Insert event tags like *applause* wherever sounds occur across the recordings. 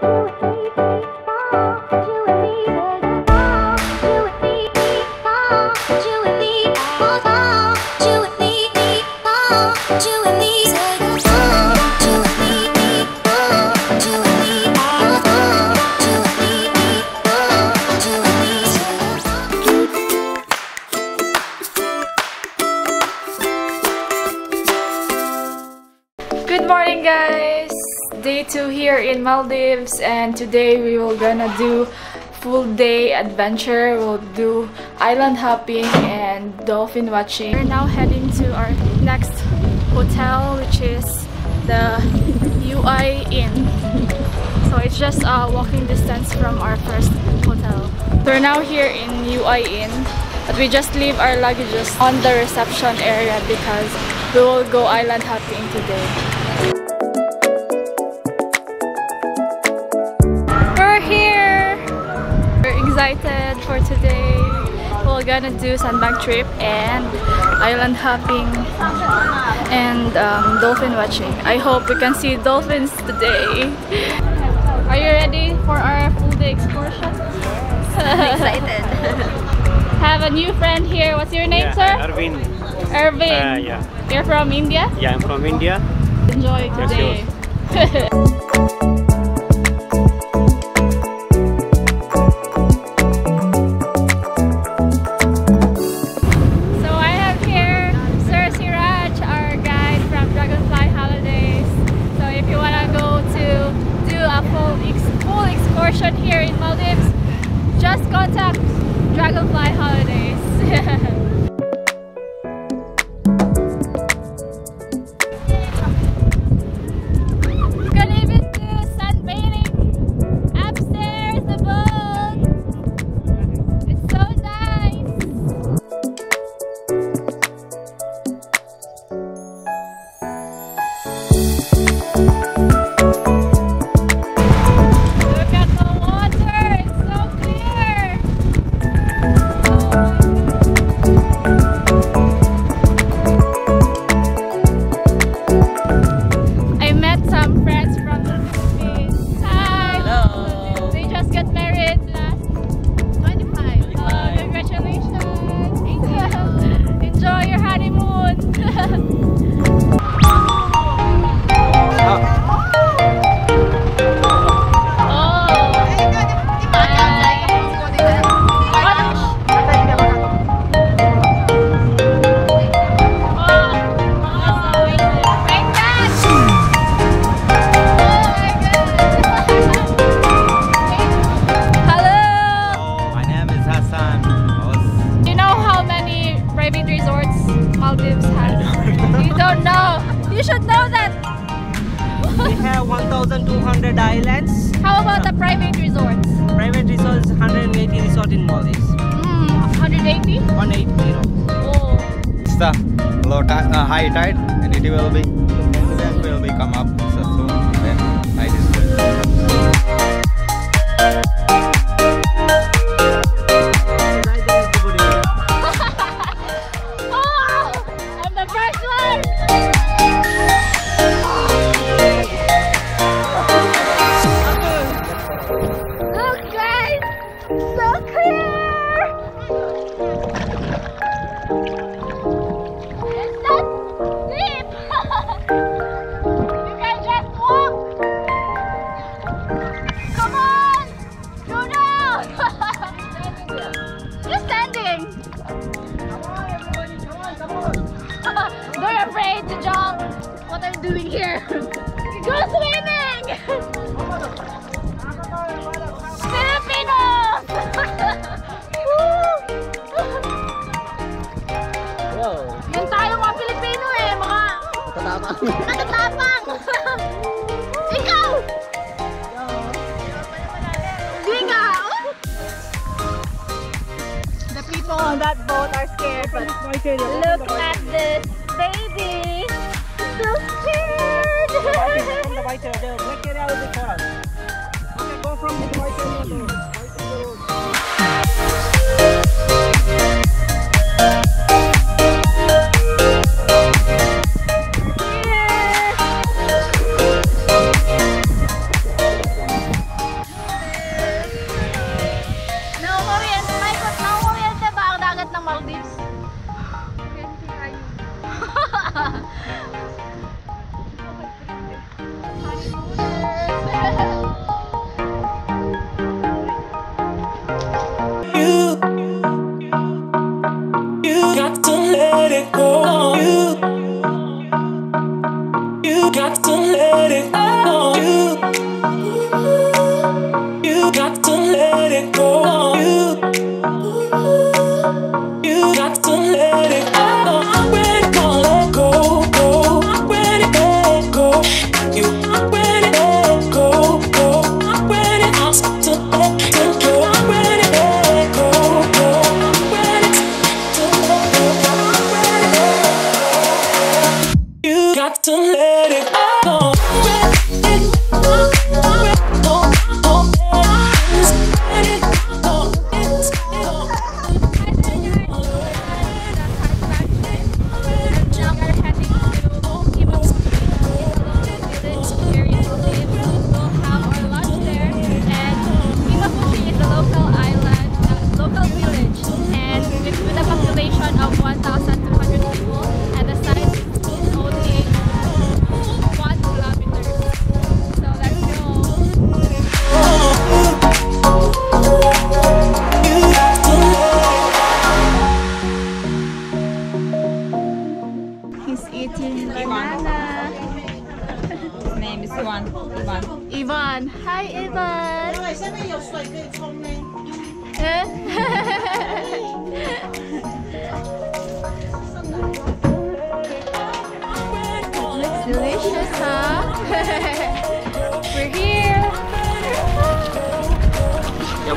Good And today we will gonna do full day adventure. We'll do island hopping and dolphin watching. We're now heading to our next hotel which is the UI Inn. So it's just a walking distance from our first hotel. We're now here in UI Inn but we just leave our luggages on the reception area because we will go island hopping today. Gonna do sandbank trip and island hopping and um, dolphin watching. I hope we can see dolphins today. Are you ready for our full day excursion? I'm excited. *laughs* Have a new friend here. What's your name, yeah, sir? Arvin. Irvin. Uh, yeah. You're from India? Yeah, I'm from India. Enjoy Yes, today. *laughs* doing here. Go swimming! Filipinos! Wow. Yan tayo mga Pilipino eh, mga Matatapang. katatapang! *laughs* Ikaw! Hindi nga! oh. The people on that boat are scared, but look the area will be far. Okay, go from the white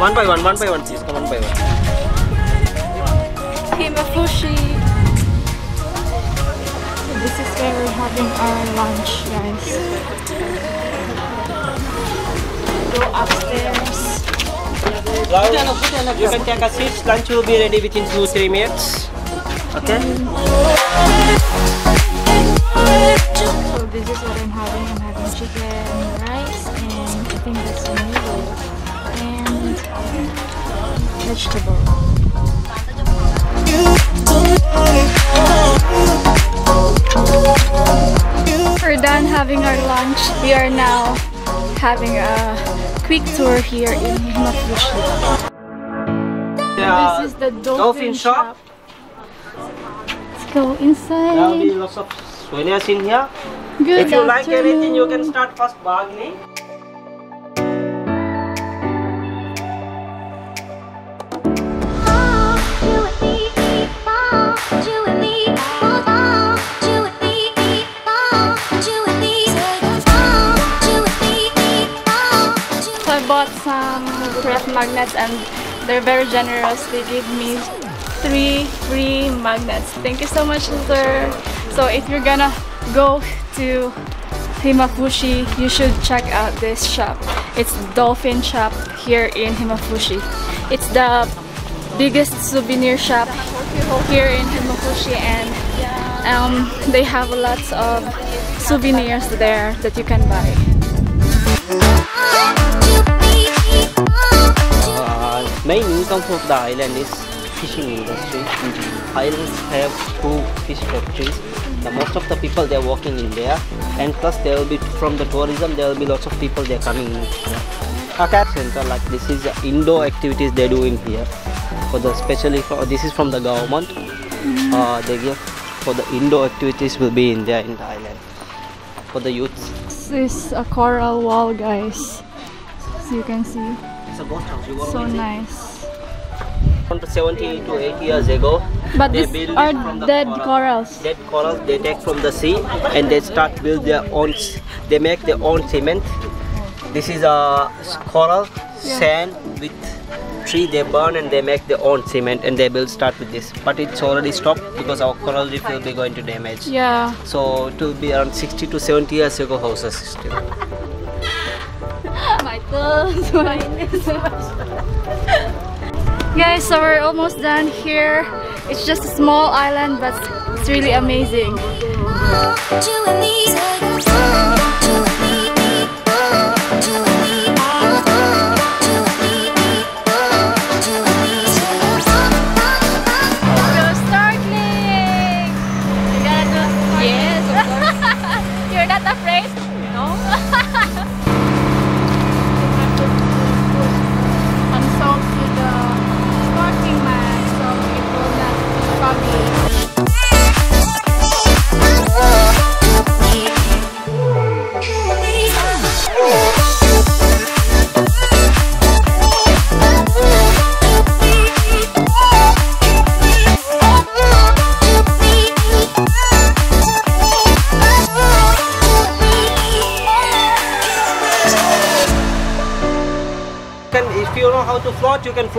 one by one, one by one, please. Come one by one. Himmafushi. This is where we're having our lunch, guys. Go upstairs. Cloud, you can take a seat. Lunch will be ready within two, three minutes. Okay? So this is what I'm having. I'm having chicken, rice, and I think that's a noodle and vegetable. We're done having our lunch. We are now having a quick tour here in Himmafushi. This is the dolphin, dolphin shop. shop. Let's go inside. There will be lots of souvenirs in here. Good if you like anything, you can start first bargaining. Bought some craft magnets and they're very generous. They give me three free magnets. Thank you so much, sir. So if you're gonna go to Himmafushi, you should check out this shop. It's Dolphin Shop here in Himmafushi. It's the biggest souvenir shop here in Himmafushi and um, they have lots of souvenirs there that you can buy. Main income of the island is fishing industry. Islands have two fish factories. The most of the people they're working in there, and plus there will be from the tourism there will be lots of people they're coming in. Here. Center like this is the indoor activities they do in here. For the especially for this is from the government. Uh, they give for the indoor activities will be in there in the island for the youths. This is a coral wall, guys. So you can see, It's a ghost house. You go so nice. Around 70 to 80 years ago, But they these are from the dead coral. corals. Dead corals they take from the sea and they start build their own. They make their own cement. This is a coral sand with tree they burn and they make their own cement and they will start with this. But it's already stopped because our coral reef will be going to damage. Yeah. So it will be around 60 to 70 years ago houses still. *laughs* Guys, so we're almost done here. It's just a small island, but it's really amazing.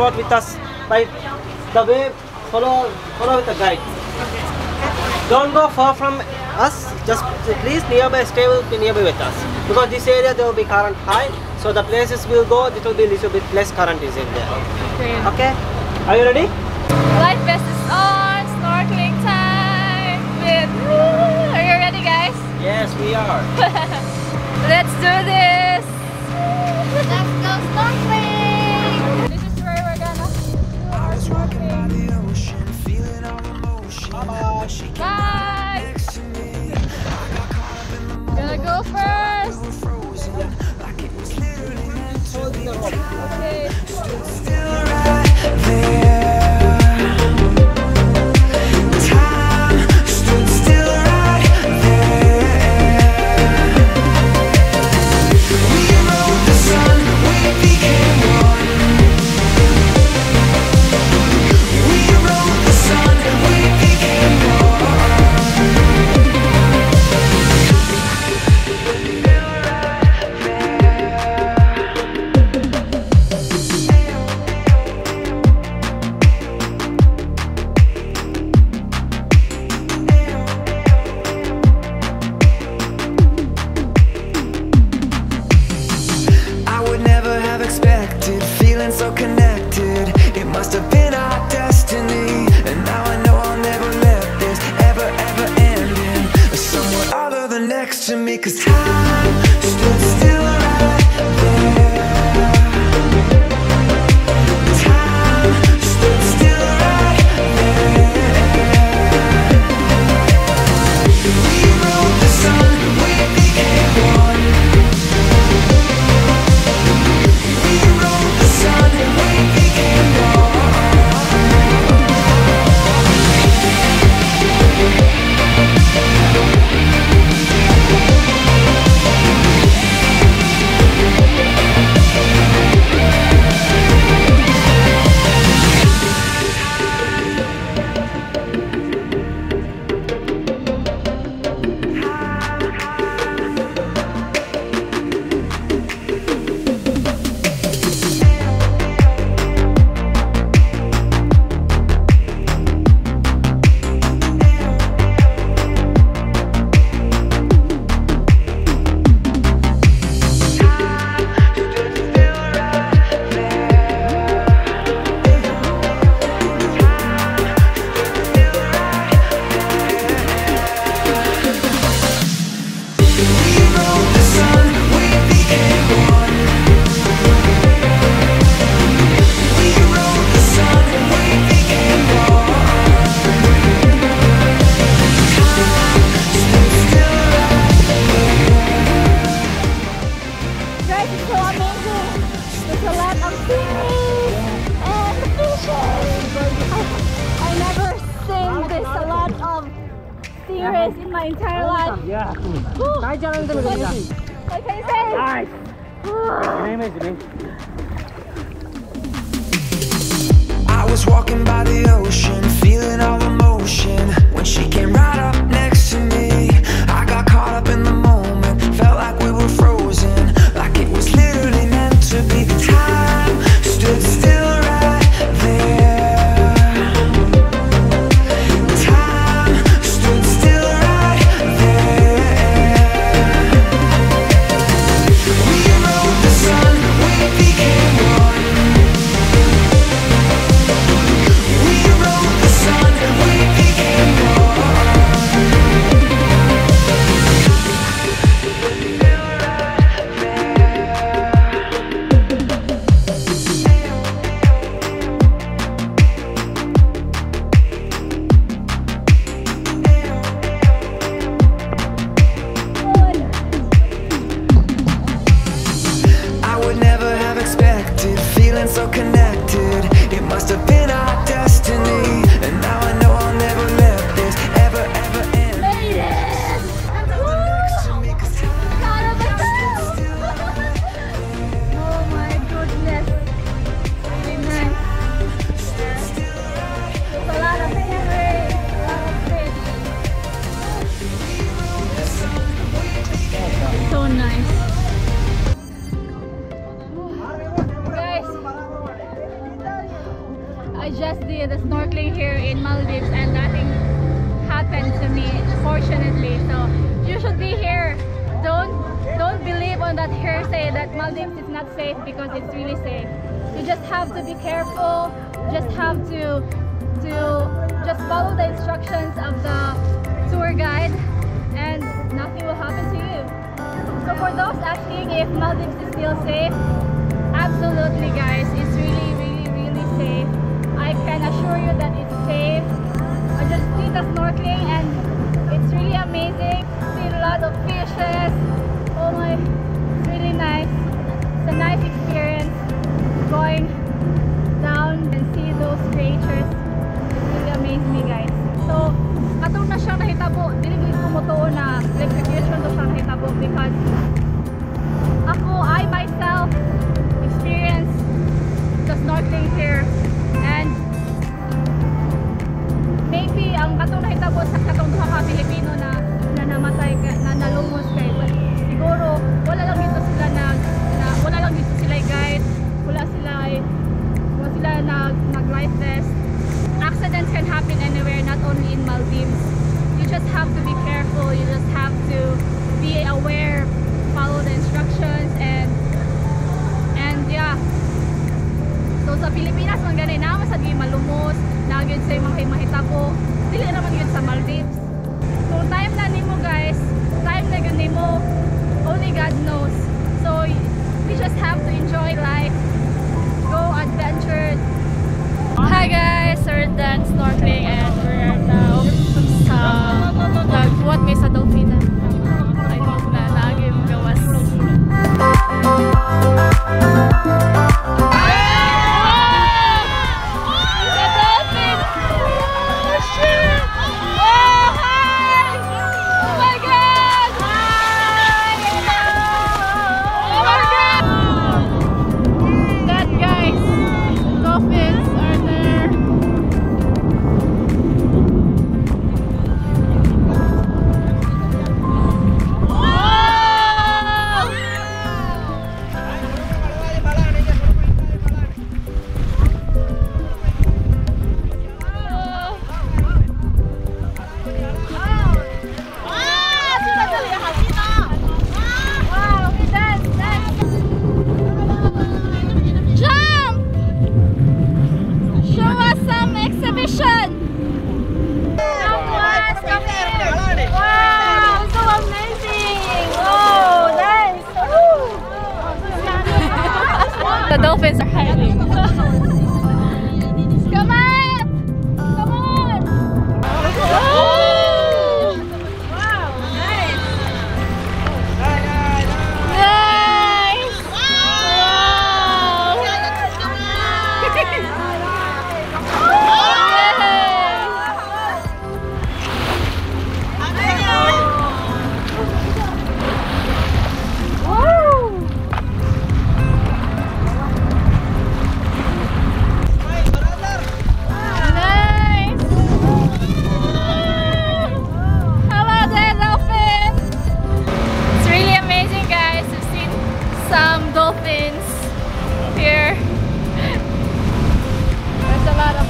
Float you can float with us by the way follow follow with the guide. Don't go far from us just please nearby stay with, nearby with us. Because this area there will be current high so the places will go it will be little bit less current is in there. Great. okay? Are you ready? Life vest is on, snorkeling time with Are you ready guys? yes we are *laughs* Thank you, dude. safe. You just have to be careful, just have to, to just follow the instructions of the tour guide and nothing will happen to you. So for those asking if Maldives is still safe, absolutely guys, it's really, really, really safe. I can assure you that it's safe. I just did the snorkeling and it's really amazing. See a lot of fishes. Oh my, it's really nice. It's a nice experience. going down and see those creatures. It really amaze me guys. So katong na siyang nahitabo dili ko mo to na like creation to siyang nahitabo because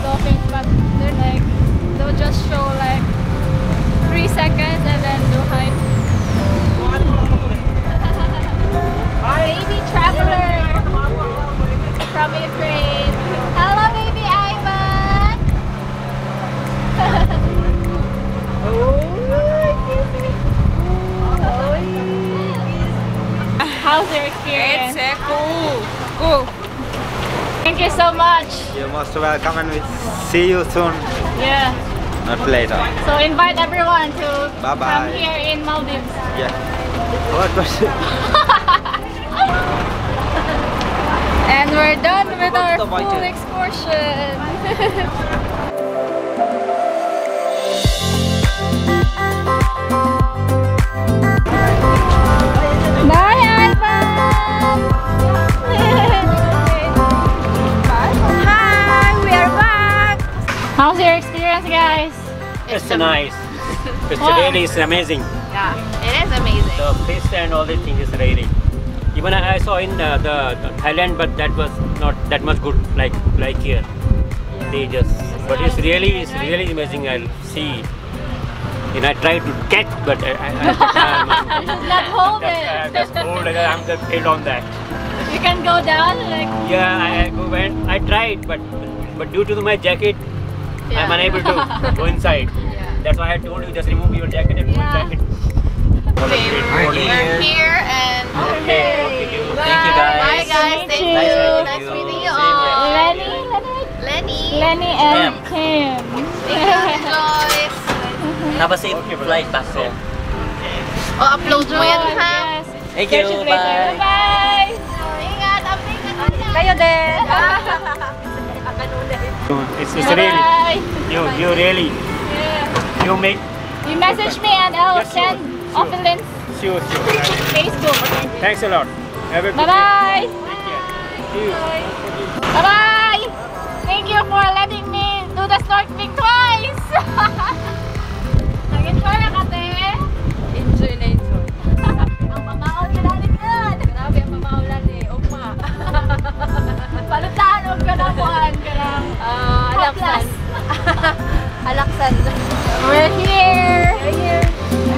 talking but they're like they'll just show like three seconds and then they'll hide. *laughs* baby traveler from Ukraine. Hello baby Ivan! *laughs* oh, How's your experience? It's uh, cool. Cool. Thank you so much. You're most welcome and we'll see you soon, Yeah. not later. So invite everyone to Bye-bye. come here in Maldives. Yeah. What was *laughs* it? And we're done with our full excursion. *laughs* Bye, Alban! How's your experience, guys? It's nice. *laughs* It's Wow. really it's amazing. Yeah, it is amazing. The fish and all these things is really. Even I I saw in uh, the, the Thailand, but that was not that much good like like here. They just, but it's really it's really amazing. I'll see. And I try to catch, but I, I, I, I'm, You *laughs* should not hold I'm, I'm it. just hold. and I'm just hit on that. You can go down like Yeah, I, I go went. I tried, but but due to my jacket, I'm unable to *laughs* go inside. That's why I told you just remove your jacket and go Yeah. inside. We're here and Okay, okay, you. Thank you guys. bye guys. Thank you. Nice meeting Nice you. meeting you all. Lenny, Leonard? Lenny. Lenny and Kim. Thank you, Joyce. Have a safe flight back home. Oh, upload mo yan ha. Yes. Thank Catch you. you later. Bye. Bye. Ingat, update ka na. Kayo din. It's, it's really Bye. you you really Yeah. you make You message me and I'll Yes, send Sure. off the links sure sure. Facebook. Thanks a lot. Have a good Bye bye. day. See you. Bye bye. Thank you for letting me do the snorkeling twice. *laughs* Nag-enjoy na kate. Enjoy na enjoy. *laughs* Ang pamaon ka natin yun. Grabe ang mamaulan *laughs* eh. Alaksan. Ah, *laughs* Alaksan. We're here! We're here!